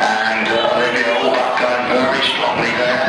and uh, Olivia Allbutt going very strongly there.